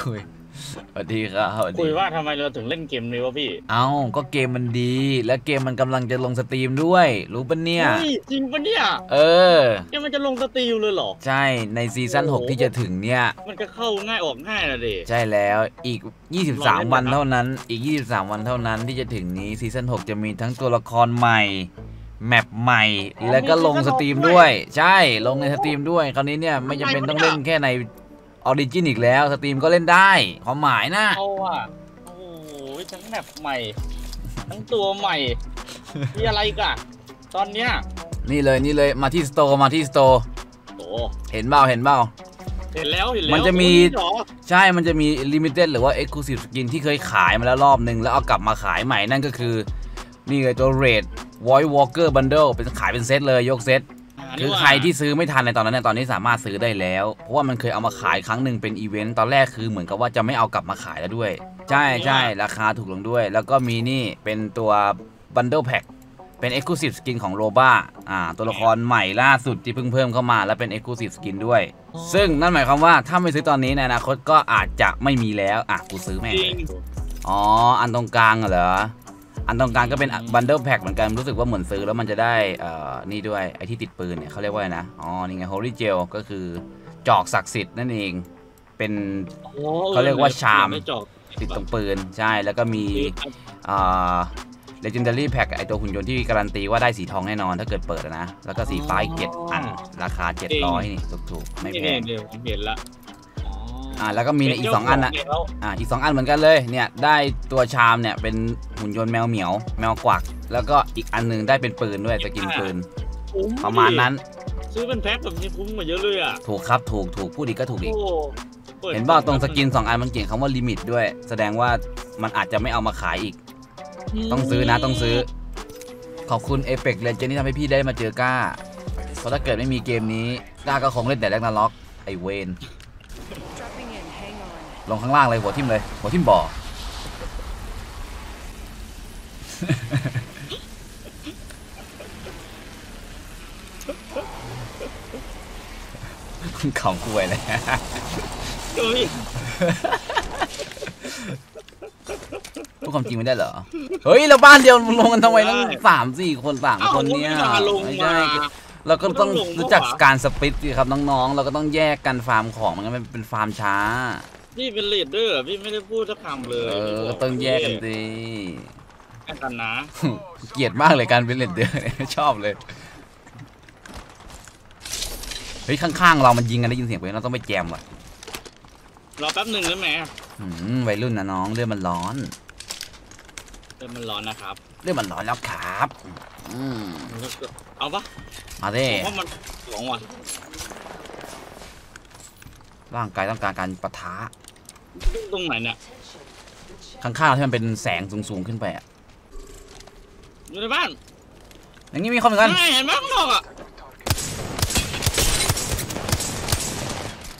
คุยสวัสดีครับสวัสคุดียว่าทำไมเราถึงเล่นเกมนี้วะพี่ เอ้าก็เกมมันดี และเกมมันกำลังจะลง Steam ด้วย รู้ปะเนี่ย เฮ้ยจริงปะเนี่ยเออ เกมมันจะลง Steam เลยเหรอ ใช่ใน season โอ้โห6ที่จะถึงเนี่ย มันก็เข้าง่ายออกง่ายนะเด็ใช่แล้วอีกรอเล่น23 วันนะครับเท่านั้น อีก 23 วันเท่านั้นที่จะถึงนี้ season 6จะมีทั้งตัวละครใหม่ map ใหม่ แล้วก็ลง Steam ด้วย ใช่ลงใน Steam ด้วย คราวนี้เนี่ยไม่จำเป็นต้องเล่นแค่ใน Origin อีกแล้ว Steam ก็เล่นได้ความหมายนะเอาอะโอ้โหทั้ง map ใหม่ ทั้งตัวใหม่มีอะไรอีกันตอนเนี้ยนี่เลยนี่เลยมาที่ store มาที่ store โอ้เห็นเปล่าเห็นเปล่าเห็นแล้วเห็นแล้วมันจะมีโอ้ยเหรอใช่มันจะมี Limited หรือว่า Exclusive Skin ที่เคยขายมาแล้วรอบนึง แล้วเอากลับมาขายใหม่นั่นก็คือ นี่เลยตัว Red Voice Walker Bundle เป็นขายเป็นเซตเลยยกเซตา คือนี่ว่าใครที่ซื้อไม่ทันในตอนนั้นเนี่ยตอนนี้สามารถซื้อได้แล้ว เพราะว่ามันเคยเอามาขายครั้งหนึ่งเป็นอีเวนต์ตอนแรกคือเหมือนกับว่าจะไม่เอากลับมาขายแล้วด้วย ใช่ใช่ราคาถูกลงด้วย แล้วก็มีนี่เป็นตัว Bundle Pack เป็น Exclusive Skin ของ Roba อ่าตัวละครใหม่ล่าสุดที่เพิ่งเพิ่มเข้ามาแล้วเป็น Exclusive Skin ด้วย ซึ่งนั่นหมายความว่าถ้าไม่ซื้อตอนนี้ในอนาคตก็อาจจะไม่มีแล้วอะกูซื้อแม่งจเลริยงอ๋ออันตรงกลางเหรอ อันตรงกลางก็เป็น Bundle Pack เหมือนกันรู้สึกว่าเหมือนซื้อแล้วมันจะได้เอ่อนี่ด้วยไอที่ติดปืนเนี่ยเขาเรียกว่าอะไรนะอ๋อนี่ไง Holy Gel ก็คือจอกศักดิ์สิทธิ์นั่นเองเป็นโอ้เขาเรียกว่าชามไม่จบติดตรงปืนใช่แล้วก็มีอ่า legendary pack ไอตัวหุ่นยนต์ที่การันตีว่าได้สีทองแน่นอนถ้าเกิดเปิดอะนะ แล้วก็สีฟ้าอีกเจ็ดอัน ราคา 700 นี่ถูกๆ ไม่นี่แพนี่งเดี๋ยวผมเห็นละ อ๋ออ่าแล้วก็มีในอีก2อันอะเป็เจ้าขงแล้วอ่าอีก2อันเหมือนกันเลยเนี่ยได้ตัวชามเนี่ยเป็นหุ่นยนต์แมวเหมียว แมวกวัก แล้วก็อีกอันหนึงได้เป็นปืนด้วยสกินปืนคุ้ประมาณนั้น ซื้อเป็นแพ็คแบบนี้คุ้มกว่าเยอะเลยอะถูกครับถูกถูกพูดอีกก็ถูกอีกโอ้ปิดเห็นบ่าตรงสกิน2อันมันเขียนคำว่าลิมิตด้วย แสดงว่ามันอาจจะไม่เอามาขายอีก ต้องซื้อนะต้องซื้อ ขอบคุณเอ e ป l e เล e นที่ทำให้พี่ได้มาเจอก้า เพราะถ้าเกิดไม่มีเกมนี้ก้าก็คงเล่นแต่แรกนาล็อกไอเวน ลงข้างล่างเลยหัวทิ่มเลย หัวทิ่มบ่อขำกล้วยเลยเฮ้ยพูดความจริงไม่ได้เหรอ เฮ้ยเราบ้านเดียวลงกันทำไมตั้งสามสี่คนสามเอ้าคนเนี่ยผมไม่ได้ลงไม่มาใช่เราก็ต้องมันต้องลงรู้จักปะวะการสปิตสิครับน้องๆ เราก็ต้องแยกกันฟาร์มของมันก็เป็นฟาร์มช้า พี่เป็นลีดเดอร์พี่ไม่ได้พูดสักคำเลยเออพี่บก็ต้องแยกกันสิแยกกันนะเกลียดมากเลยการเป็นเลดเดอร์ชอบเลยเฮ้ยข้างๆเรามันยิงกันได้ยินเสียงไปเราต้องไปแจมว่ะรอแป๊บหนึ่งได้ไหมอืมวัยรุ่นนะน้องเรื่องมันร้อนเดี๋ยวมันร้อนนะครับเรื่องมันร้อนแล้วครับอืมเอาปะมาเด้ผมว่ามันหลงว่ะร่างกายต้องการการปะทะ ตรงไหนเนี่ยข้างๆเราที่มันเป็นแสงสูงๆขึ้นไปอะอยู่ในบ้านอย่างนี้มีคนเหมือนกันไม่เห็นไหมข้างนอกอะ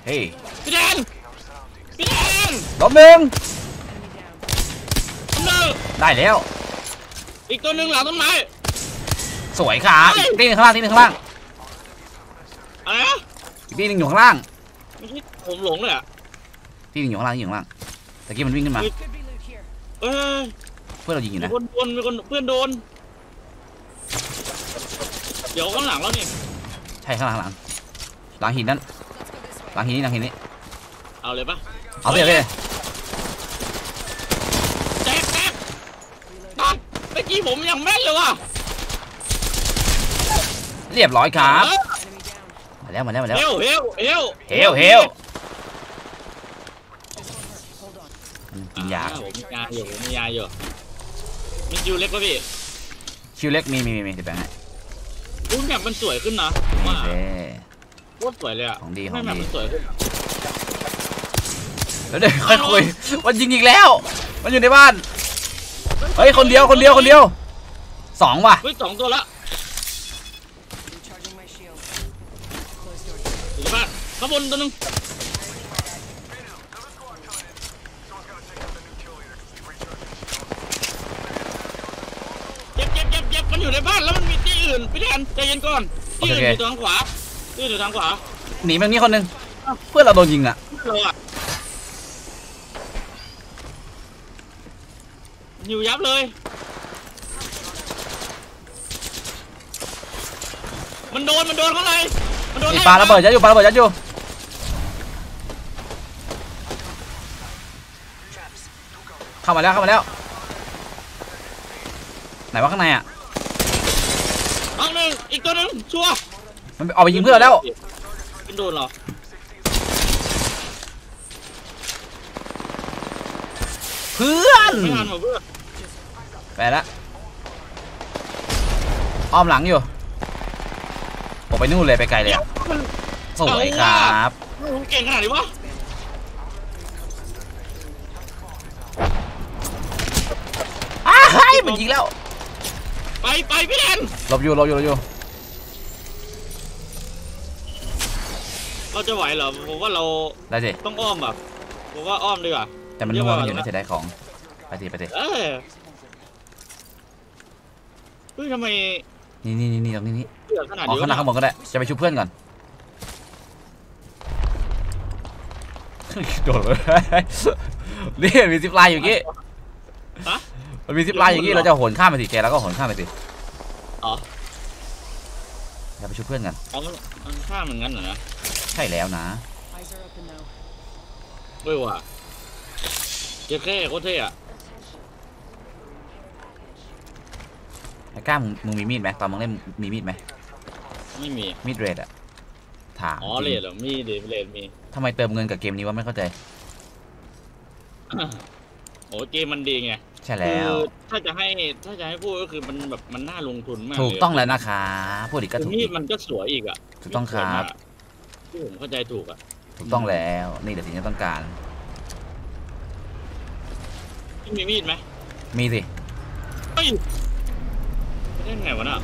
เฮ้ยพี่แดนพี่แดนลบหนึ่ง Enemy down. ต้นเนอร์ได้แล้ว อีกตัวหนึ่งหลังต้นไม้สวยครับอีกตีหนึงข้างล่างตีหนึงข้างล่างอะไรนะอีกตีหนึงอยู่ข้างล่างเมื่อกี้ผมหลงเลยอะ ตีหนึงอยู่ข้างล่างตีหนึงอยู่ข้างล่างตะกี้มันวิ่งขึ้นมา Could be loot here. เออเพื่อนเรายิงอยู่มีนะคนโดนมีคนเพื่อนโดน เดี๋ยวข้างหลังแล้วนี่ ใช่ข้างหลังข้างหลังหลังหินนั้น Let's go this way. หลังหินนี้หลังหินนี้เอาเลยปะเอาสิเอาสิแจ๊กแจ๊กตัดเมื่อกี้ผมยังแม่นเลยว่ะเรียบร้อยครับ Enemy down. มาแล้วมาแล้วมาแล้ว heal heal heal heal heal This won't hurt. Hold on. มัน กินยา ผมมียาอยู่ผมมียาอยู่มีคิวเล็กป่ะพี่คิวเล็กมีมีมีมีเดี๋ยวแบ่งให้อุ้ยแบบมันสวยขึ้นนะว่าเด้โคตรสวยเลยอะของดีของไม่แบบดีมันสวยขึ้นอะแล้วเดี๋ยวค่อยคุยมันยิงอีกแล้ว มันอยู่ในบ้านเฮ้ยคนเดียวคนเดียวคนเดียวสองว่ะเฮ้ยสองตัวละ Recharging my shield. Close door. อยู่ในบ้านข้างบนตัวหนึง อยู่ในบ้านแล้วมันมีที่อื่นพี่แทนใจเย็นก่อนที่อื่นอยู่ทางขวาที่อยู่ทางขวาหนีมาทนี่คนหนึงเพื่อนเราโดนยิงอะเราอะอยู่ยับเลย มันโดนมันโดนเขาเลยมันโดนปลาระเบิดยัดอยู่ปลาระเบิดยัดอยู่เข้ามาแล้วเข้ามาแล้วไหนว่าข้างในอะ ชัวร์มันออกไปยิงเพื่อนแล้วมันโดนเหรอเพื่อนไม่ทันเหรอเพื่อนไปละอ้อมหลังอยู่ออกไปนู่นเลยไปไกลเลยอะมันสวยครับมันเก่งขนาดนี้วะอ้าวเฮ้ยมันยิงแล้ว ไปไปพี่แดนหลบอยู่หลบอยู่หลบอยู่ เราจะไหวเหรอผมว่าเราได้สิต้องอ้อมแบบผมว่าอ้อมดีกว่าแต่มันนัวมันอยู่ในเสียดายของไปสิไปสิเออเฮ้ยทำไมนี่นี่นี่นี่ตรงนี้นี่เลือดขนาดอ๋อนี้ข้างหน้าข้างบนก็ได้จะไปชุบเพื่อนก่อนโดดเลยนี่มีซิปไลน์อยู่อย่างงี้ฮะมันมีซิปไลน์อย่างงี้เราจะโหนข้ามไปสิแกแล้วก็โหนข้ามไปสิอ๋ออย่าไปชุบเพื่อนกันเอามันมันข้ามเหมือนกันเหรอนะ ใช่แล้วนะ Eyes are open though. เว้ยว่ะเจ๊แค่โคตรเท่อะไอ้ก้ามึงมึงมีมีดไหมตอนมึงเล่นมีมีดไหมไม่มี มีดเรดอะถามอ๋อจเลริดงเหรอ มีเดทเลดมี ทำไมเติมเงินกับเกมนี้วะไม่เข้าใจ โอ้เกมมันดีไงใช่คืแล้วถ้าจะให้ถ้าจะให้พูดก็คือมันแบบมันน่าลงทุนมากถูกเยต้องแล้วนะคะพูดอีกก็คือถูกมีอีดกมันก็สวยอีกอะถูกต้องครับ ที่ผมเข้าใจถูกอะถูกต้องแล้วนี่เดี๋ยวสิ่งที่ต้องการ พี่มีมีดไหมมีสิเฮ้ยไม่ได้ไงวะน่ะ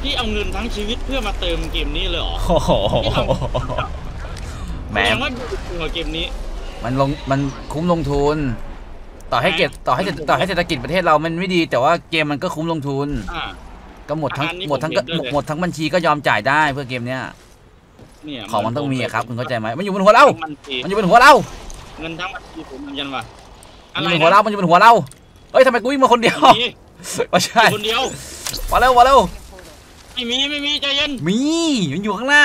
พี่เอาเงินทั้งชีวิตเพื่อมาเติมเกมนี้เลยเหรอโอ้โหแหมแสดงว่าดูจริงกว่าเกมนี้ มันลงมันคุ้มลงทุน ต่อให้เก็บต่อให้เศรษฐต่อให้เศรษฐกิจประเทศเรามันไม่ดี แต่ว่าเกมมันก็คุ้มลงทุน อ่า ก็หมดทั้งอันนี้หมดทั้งผมเห็นด้วยเลย หมดทั้งบัญชีก็ยอมจ่ายได้เพื่อเกมเนี้ยเนี่ยของมันต้องมีอะครับคุณเข้าใจไหมมันอยู่บนหัวเรามันทีมันอยู่บนหัวเรา เงินทั้งบัญชีผมเหมือนกันว่ะมัอะนไรอยู่บนหัวนะเรา มันอยู่บนหัวเราเฮ้ยทำไมกูวิ่งมาคนเดียวมีไม่ใช่คนเดียว มาเร็วมาเร็ว Opening a portal. ไม่มีไม่มีใจเย็นมีมันอยู่ข้างหน้า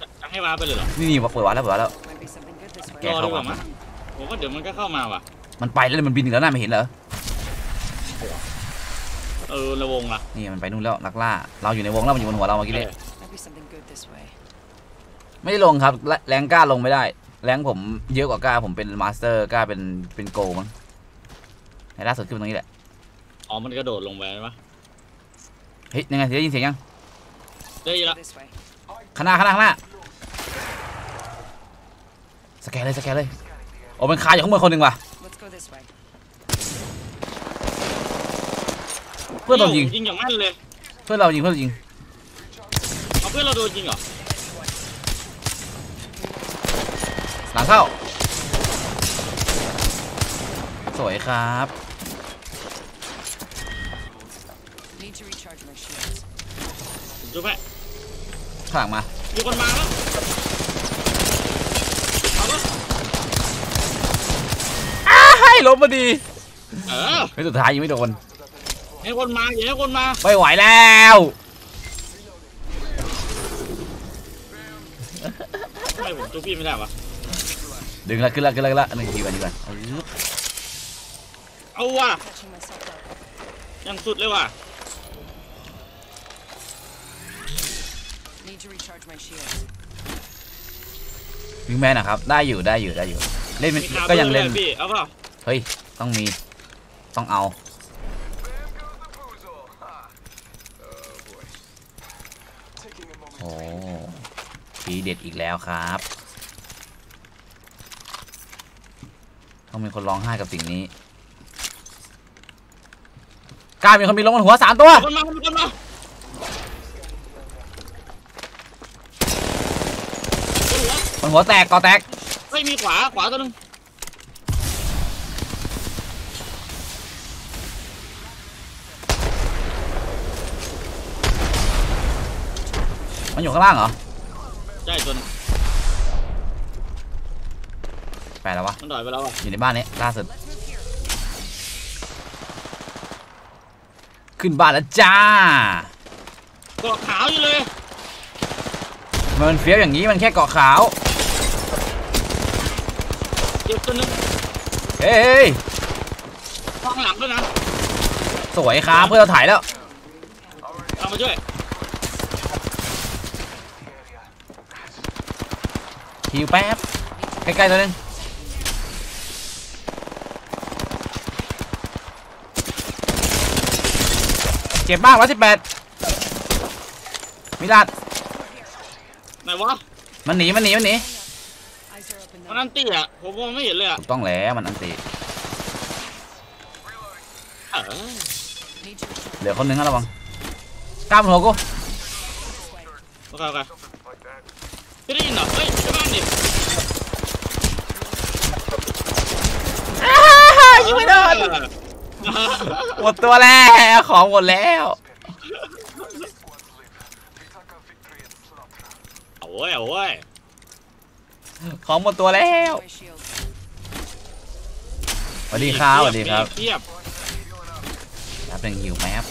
จะจะให้มาไปเลยเหรอ นี่นี่เปิดวาร์ปแล้วเปิดวาร์ปแล้ว Might be something good this แก way. รอเข้าดีกว่ามามั้งผมว่าเดี๋ยวมันก็เข้ามาว่ะมันไปแล้วมันบินถึงแล้วน่าไม่เห็นเหรอ เออระวงล่ะนี่มันไปนู่นแล้วนักล่า เราอยู่ในวงแล้วมันอยู่บนหัวเราเมื่อกี้นี้ Might be something good this way. ไม่ได้ลงครับแรแรงกล้าลงไม่ได้ แรงผมเยอะกว่ากล้าผมเป็นมาสเตอร์กล้าเป็นเป็นโกมั้งไอ้ล่าสุดขึ้นมาตรงนี้แหละอ๋อมันกระโดดลงไปไหมเฮ้ยยังไงได้ยินเสียงยังได้ยิน Go ละ this way. ข้างหน้าข้างหน้าข้างหน้าสแกนเลยสแกนเลยโอ้มันคาอยู่ข้างบนคนหนึ่งว่ะ Let's go this way. เพื่อนเรายิง ยิงอย่างนั้นเลย เพื่อนเรายิงเพื่อนเรายิงเอาเพื่อนเราโดนจริงเหรอ หลังเข้า สวยครับ Need to recharge my shields. ดูไหมข้างหลังมา มีคนมาแล้วเอาปะให้ล้มมาดี เออ ไม่สุดท้ายยังไม่โดน ให้คนมาอย่าให้คนมาไม่ไหวแล้ว ทำไมผมจูพี่ไม่ได้วะดึงละขึ้นละขึ้นละขึ้นละหนึ่งทีก่อนดีกว่าเอายึบเอาว่ะ Catching myself up. ยังสุดเลยว่ะ Need to recharge my shields. วิงแมนนะครับ ได้อยู่ได้อยู่ได้อยู่ เล่นมีเป็นคาร์ก็เบอยังร์เลเล่ยนพี่เอาเปล่าเฮ้ย ต้องมี ต้องเอา โอ้ทีเด็ดอีกแล้วครับ ต้องมีคนร้องไห้กับสิ่งนี้กล้ามีคนมีลงบนหัวสามตัวคนมาคนมาบนหัวแตกก่อแตกเฮ้มีขวาขวาตัวหนึง มันอยู่ข้างล่างเหรอ ใช่ตัวหนึงแปดแล้ววะ มันถอยไปแล้วอะ อยู่ในบ้านนี้ล่าสุด Let's move here. ขึ้นบ้านแล้วจ้าเกาะขาวอยู่เลย มันเฟี้ยวอย่างนี้มันแค่เกาะขาวเจ็บตัวนึงเฮ้ยข้างหลังด้วยนะ สวยครับเพื่อนเราถ่ายแล้วเอามาช่วย ฮิวแป๊บใกล้ๆตัวนึงเจ็บมากร้อยสิบแปดมิลาดไหนวะมันหนีมันหนีมันหนี Eyes are open มัน though. นั่นตี้อะผมมองไม่เห็นเลยอะถูกต้องแล้วมันอันติเออ Need to recharge. เหลือคนหนึงนะระวังกล้ามหัวกูโอเคโอเคไม่ได้ยินเหรอเฮ้ยไปบ้านดิ ยิงไม่โดนหมดตัวแล้วของหมดแล้วเอาเว้ยเอาเว้ยของหมดตัวแล้ว My shield. สวัสดีครับสวัสดีครับเทียบครับเป็นหิวแมป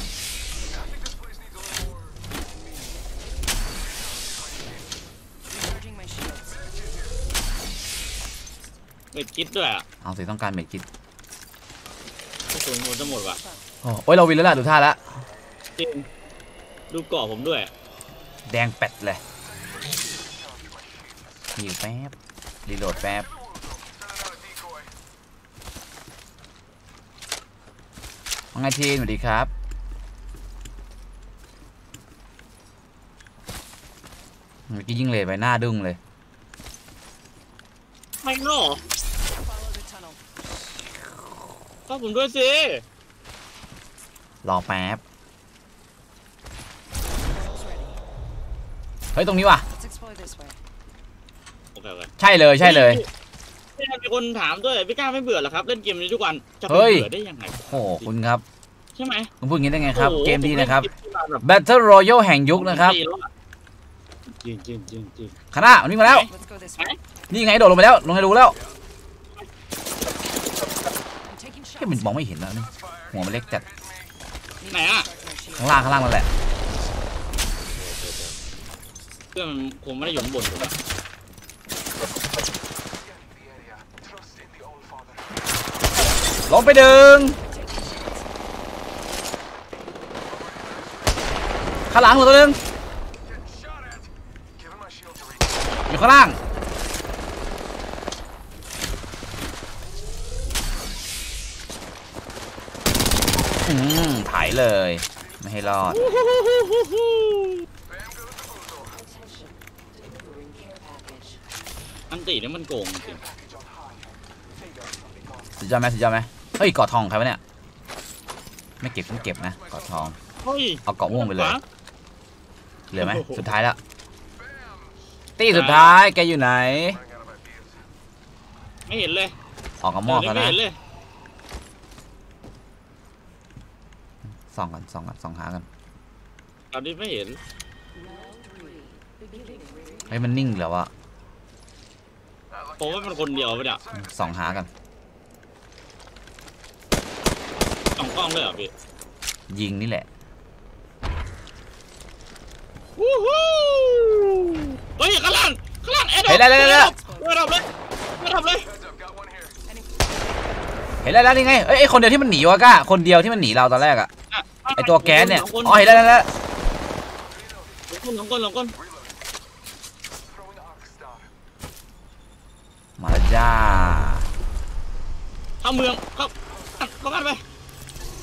Recharging my shields. เม็ดคิดด้วยอะเอาสิต้องการเม็ดกินกระ สุนหมดจะหมดว่ะโอ้โอ้ยเราวินแล้วล่ะดูท่าแล้วจริงดูเกาะผมด้วย แดงเป็ดเลยหิวแป๊บรีโหลดแป๊บว่าไงทีนสวัสดีครับเมื่อกี้ยิงเลดไปหน้าดุ้งเลย ไม่โน่ Follow the tunnel. ก็ผมด้วยสิรอแป๊บ Portal's ready. เฮ้ย ตรงนี้ว่ะ Let's explore this way. โอเคโอเคใช่เลยใช่เลย พี่มีคนถามด้วยพี่ก้าไม่เบื่อเหรอครับ เล่นเกมนี้ทุกวันจะเฮ้ไม่ยเบื่อได้ยังไงโอ้โหคุณครับ ใช่ไหมคุณพูดอย่างนี้ได้ไงครับ โอ้โหเกมดีนะครับผเล่เกมที่มาแบบ Battle Royale แห่งยุคนะครับ ปีแล้วอะจริงจริงจริงจริง คณะมันวิ่งมาแล้ว Let's go this way. นี่ไงโดดลงไปแล้ว ลงให้ดูแล้ว I'm taking เฮ้ยมัน shots. มองไม่เห็นแล้วนี่หัวมันเล็กจัด Need to Này à? recharge my shield. ข้างล่างข้างล่างนั่นแหละเพื่อนมันคงไม่ได้อยู่ข้างบนถูกปะลงไปดึงข้างหลังเหลือตัวหนึงอยู่ข้างล่าง อืมถ่ายเลย ไม่ให้รอด อันตีเนี่ยมันโกงจริงสุดยอดไหมสุดยอดไหมเฮ้ยเกาะทองใครวะเนี่ย ไม่เก็บไม่เก็บนะเกาะทอง เฮ้ยเอาเกาะม่วงไปเลยขวาเหลือไหมโอ้โหสุดท้ายแล้ว ตีสุดท้ายแกอยู่ไหน ไม่เห็นเลย ออกกับหม้อเดี๋ยเขาวนี้ไม่นะ เห็นเลย ส่องกันส่องกันส่องหากันตอนนี้ไม่เห็นเฮ้ยมันนิ่งเหรอวะผมว่ามันคนเดียวไปะเนี่ยส่องหากันสองกล้องเลยเหรอพี่ยิงนี่แหละวู้ฮู้เฮ้ยข้างล่างข้างล่างแอดเห็นแล้วเห็นแล้วเห็นแล้วไม่ทำเลยไม่ทำเลยเห็นแล้วแล้วนี่ไงเอ้ยไอคนเดียวที่มันหนีวะก้าคนเดียวที่มันหนีเราตอนแรกอะอะ ไอตัวแก๊สเนี่ยสองคนอ๋อเห็นแล้วแล้วแล้วสองคนสองคนสองคนมาแล้วจ้า เข้าเมือง เข้าเข้าบ้านไป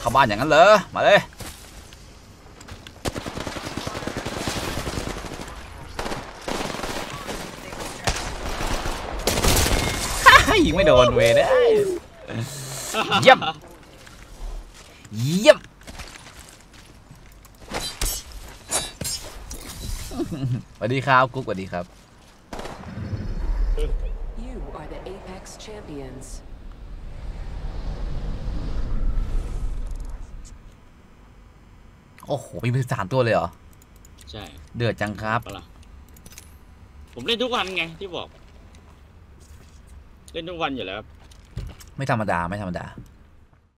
เข้าบ้านอย่างนั้นเหรอ มาเลย ยิงไม่โดนเวยได้เยี่ยมเยี่ยม สวัสดีครับกุ๊กสวัสดีครับ You are the Apex champions. โอ้โห มีเป็นสามตัวเลยเหรอ ใช่เดือดจังครับ ปะล่ะผมเล่นทุกวันไงที่บอก เล่นทุกวันอยู่แล้วครับไม่ธรรมดา ไม่ธรรมดา